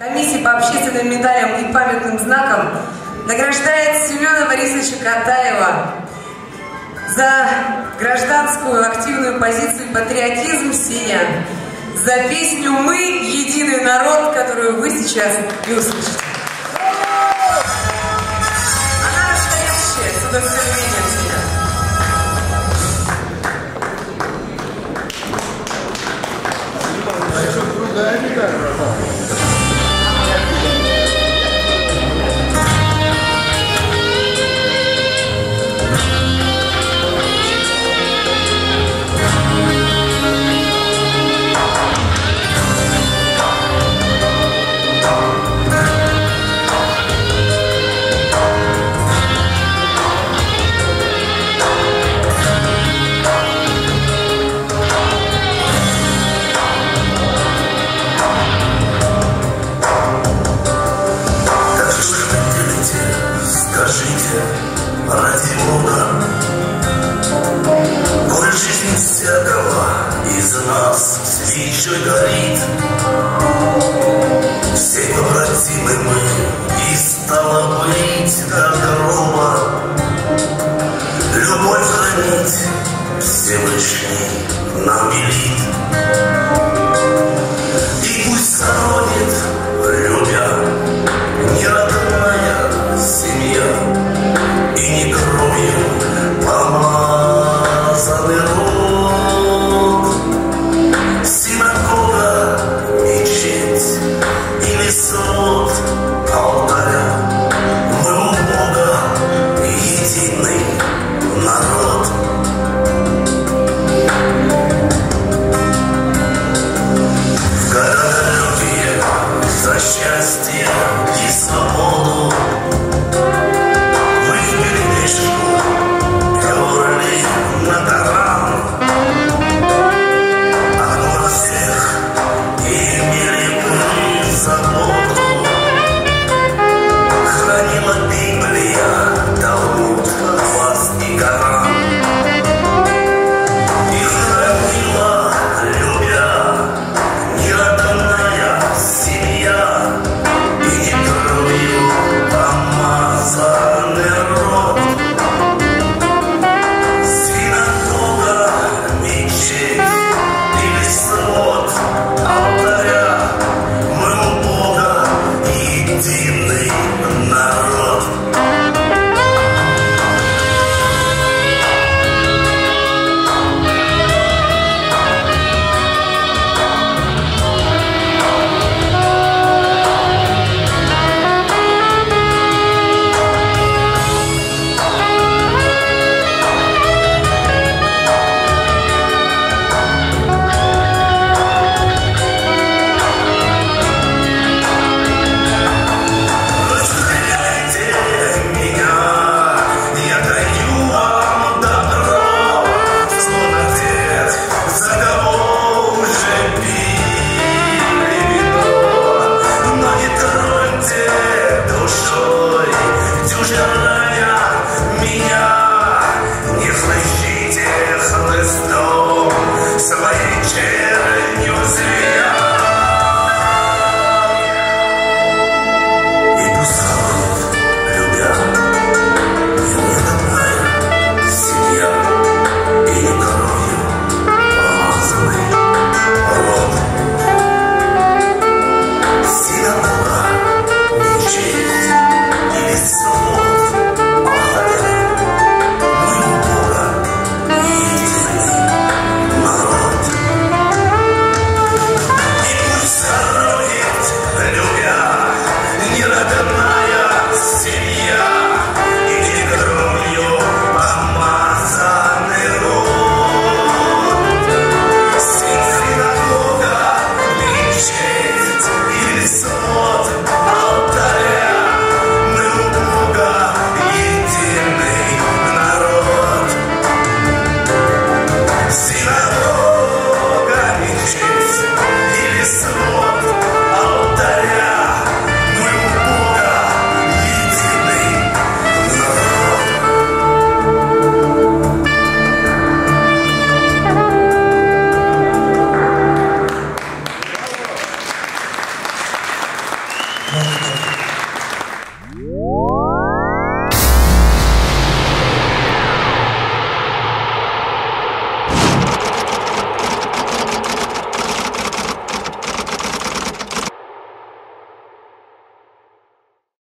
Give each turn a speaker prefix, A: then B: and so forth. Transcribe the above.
A: комиссии по общественным медалям и памятным знакам награждает Семена Борисовича Катаева за гражданскую активную позицию патриотизм сия, за песню «Мы – единый народ», которую вы сейчас и услышите. Она настоящая, с
B: из нас
C: свечой горит.